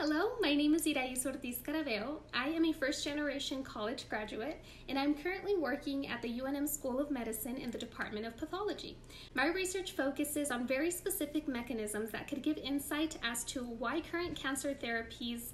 Hello, my name is Irais Ortiz Caraveo. I am a first generation college graduate, and I'm currently working at the UNM School of Medicine in the Department of Pathology. My research focuses on very specific mechanisms that could give insight as to why current cancer therapies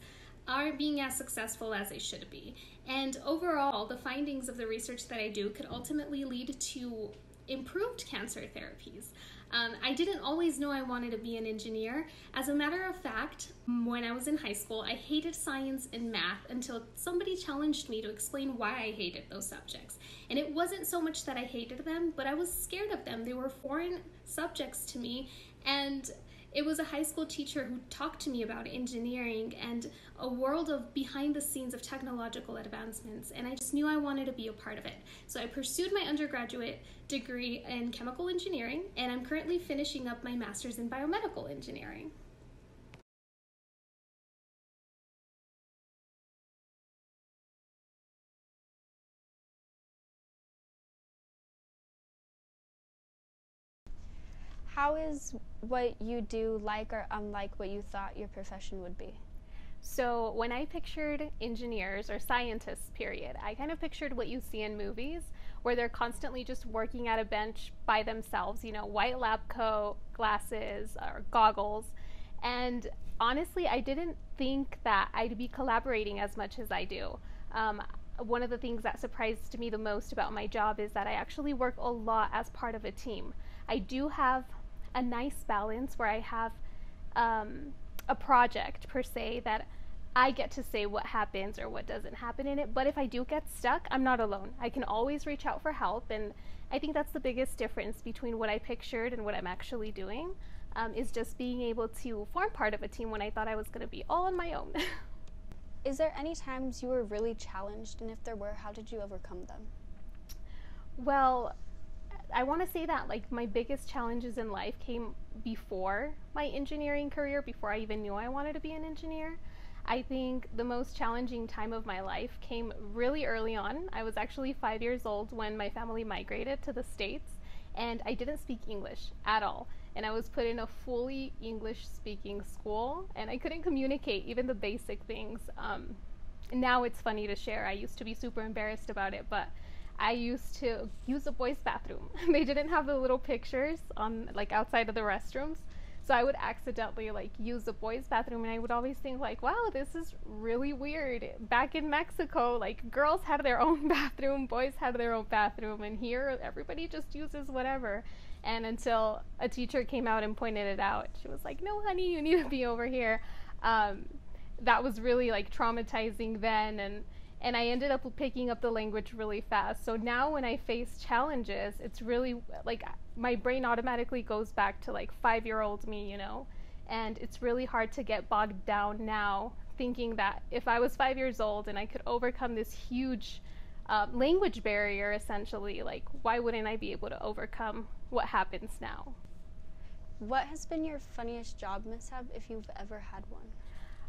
are being as successful as they should be. And overall, the findings of the research that I do could ultimately lead to improved cancer therapies. Um, I didn't always know I wanted to be an engineer. As a matter of fact, when I was in high school, I hated science and math until somebody challenged me to explain why I hated those subjects. And it wasn't so much that I hated them, but I was scared of them. They were foreign subjects to me, and it was a high school teacher who talked to me about engineering and a world of behind the scenes of technological advancements, and I just knew I wanted to be a part of it. So I pursued my undergraduate degree in chemical engineering, and I'm currently finishing up my master's in biomedical engineering. How is what you do like or unlike what you thought your profession would be? So when I pictured engineers or scientists, period, I kind of pictured what you see in movies where they're constantly just working at a bench by themselves, you know, white lab coat, glasses, or goggles. And honestly, I didn't think that I'd be collaborating as much as I do. Um, one of the things that surprised me the most about my job is that I actually work a lot as part of a team. I do have a nice balance where I have um, a project per se that I get to say what happens or what doesn't happen in it. But if I do get stuck, I'm not alone. I can always reach out for help. And I think that's the biggest difference between what I pictured and what I'm actually doing um, is just being able to form part of a team when I thought I was going to be all on my own. is there any times you were really challenged? And if there were, how did you overcome them? Well, I want to say that like my biggest challenges in life came before my engineering career, before I even knew I wanted to be an engineer. I think the most challenging time of my life came really early on. I was actually five years old when my family migrated to the States, and I didn't speak English at all. And I was put in a fully English speaking school, and I couldn't communicate even the basic things. Um, now it's funny to share. I used to be super embarrassed about it, but I used to use a boys' bathroom. they didn't have the little pictures on like outside of the restrooms. So I would accidentally like use the boys' bathroom and I would always think like, wow, this is really weird. Back in Mexico, like girls had their own bathroom, boys had their own bathroom, and here everybody just uses whatever. And until a teacher came out and pointed it out, she was like, no, honey, you need to be over here. Um, that was really like traumatizing then and and I ended up picking up the language really fast. So now when I face challenges, it's really like my brain automatically goes back to like five year old me, you know? And it's really hard to get bogged down now thinking that if I was five years old and I could overcome this huge uh, language barrier, essentially, like why wouldn't I be able to overcome what happens now? What has been your funniest job mishap if you've ever had one?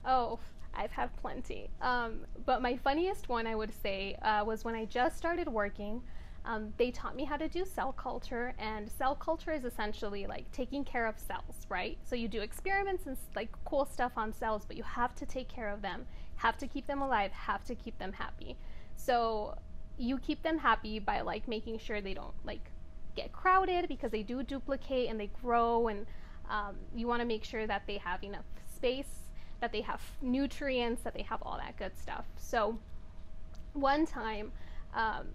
Oh, I've had plenty. Um, but my funniest one, I would say, uh, was when I just started working. Um, they taught me how to do cell culture, and cell culture is essentially like taking care of cells, right? So you do experiments and like cool stuff on cells, but you have to take care of them, have to keep them alive, have to keep them happy. So you keep them happy by like making sure they don't like get crowded because they do duplicate and they grow, and um, you want to make sure that they have enough space that they have nutrients, that they have all that good stuff. So one time, um,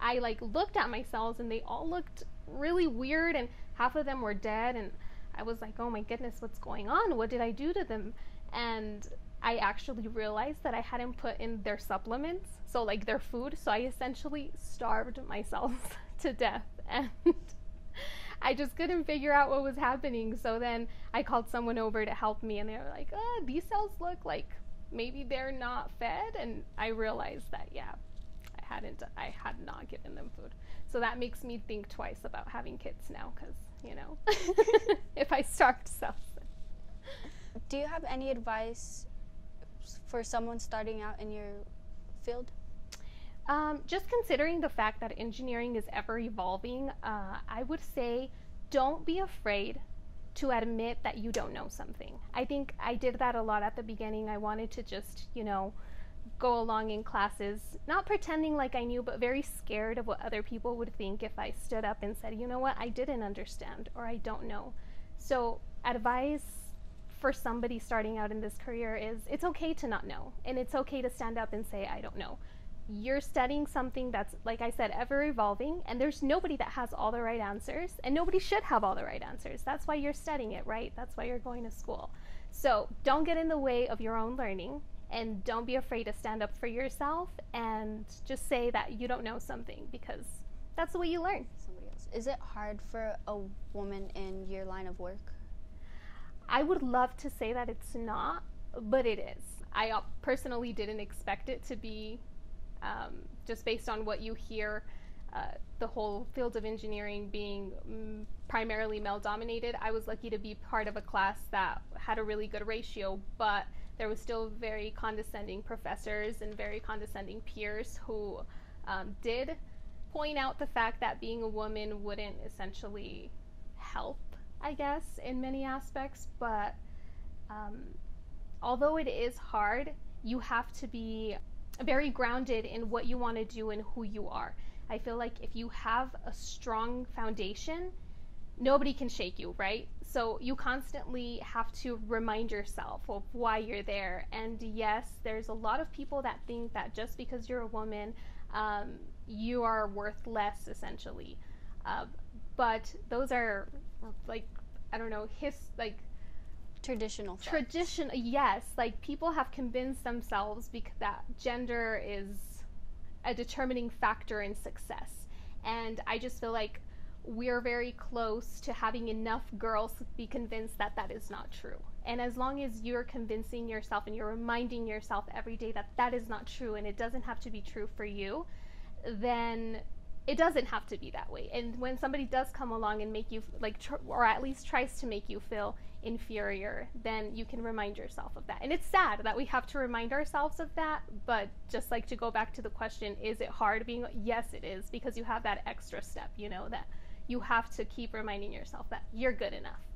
I like looked at my cells and they all looked really weird and half of them were dead and I was like, "Oh my goodness, what's going on? What did I do to them?" And I actually realized that I hadn't put in their supplements, so like their food, so I essentially starved myself to death and I just couldn't figure out what was happening. So then I called someone over to help me, and they were like, "Oh, these cells look like maybe they're not fed." And I realized that yeah, I hadn't, I had not given them food. So that makes me think twice about having kids now, because you know, if I starved cells. Do you have any advice for someone starting out in your field? Um, just considering the fact that engineering is ever evolving, uh, I would say don't be afraid to admit that you don't know something. I think I did that a lot at the beginning. I wanted to just, you know, go along in classes, not pretending like I knew, but very scared of what other people would think if I stood up and said, you know what, I didn't understand or I don't know. So, advice for somebody starting out in this career is it's okay to not know, and it's okay to stand up and say, I don't know. You're studying something that's, like I said, ever evolving, and there's nobody that has all the right answers, and nobody should have all the right answers. That's why you're studying it, right? That's why you're going to school. So, don't get in the way of your own learning and don't be afraid to stand up for yourself and just say that you don't know something because that's the way you learn. Somebody else. Is it hard for a woman in your line of work? I would love to say that it's not, but it is. I uh, personally didn't expect it to be um, just based on what you hear. Uh, the whole field of engineering being mm, primarily male dominated. I was lucky to be part of a class that had a really good ratio, but there was still very condescending professors and very condescending peers who um, did point out the fact that being a woman wouldn't essentially help, I guess, in many aspects. But um, although it is hard, you have to be very grounded in what you want to do and who you are. I feel like if you have a strong foundation, nobody can shake you, right? So you constantly have to remind yourself of why you're there. And yes, there's a lot of people that think that just because you're a woman, um, you are worth less, essentially. Uh, but those are like, I don't know, his like traditional tradition. Yes, like people have convinced themselves because that gender is a determining factor in success. And I just feel like we're very close to having enough girls be convinced that that is not true. And as long as you're convincing yourself and you're reminding yourself every day that that is not true and it doesn't have to be true for you, then it doesn't have to be that way. And when somebody does come along and make you like, tr- or at least tries to make you feel inferior, then you can remind yourself of that. And it's sad that we have to remind ourselves of that. But just like to go back to the question, is it hard being? Yes, it is because you have that extra step. You know that you have to keep reminding yourself that you're good enough